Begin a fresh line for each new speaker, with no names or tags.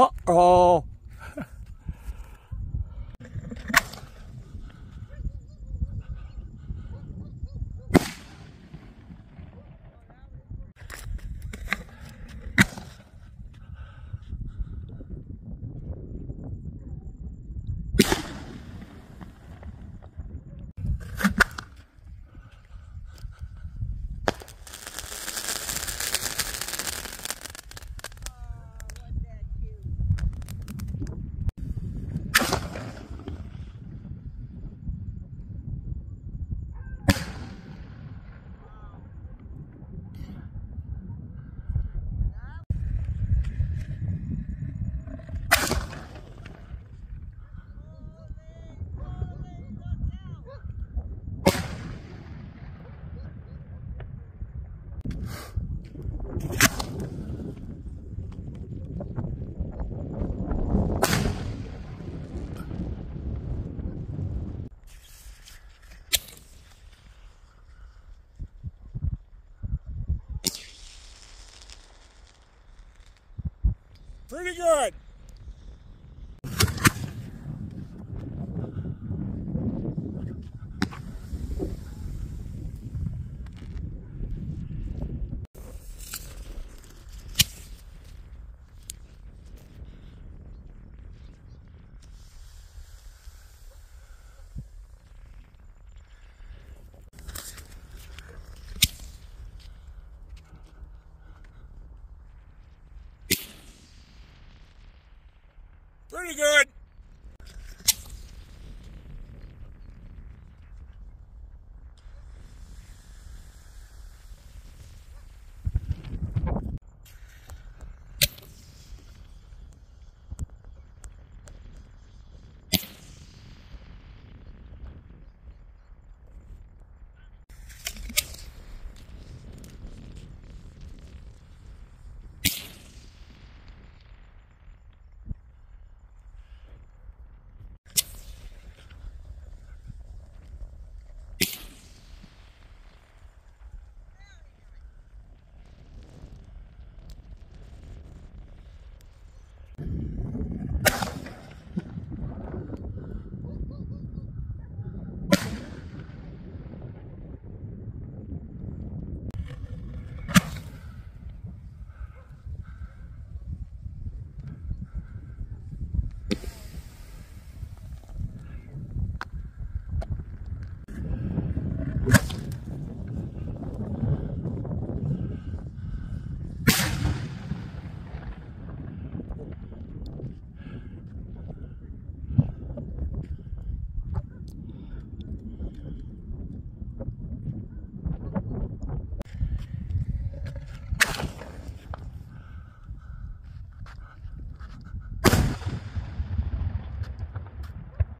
あ、ああ。Pretty good. Rudiger!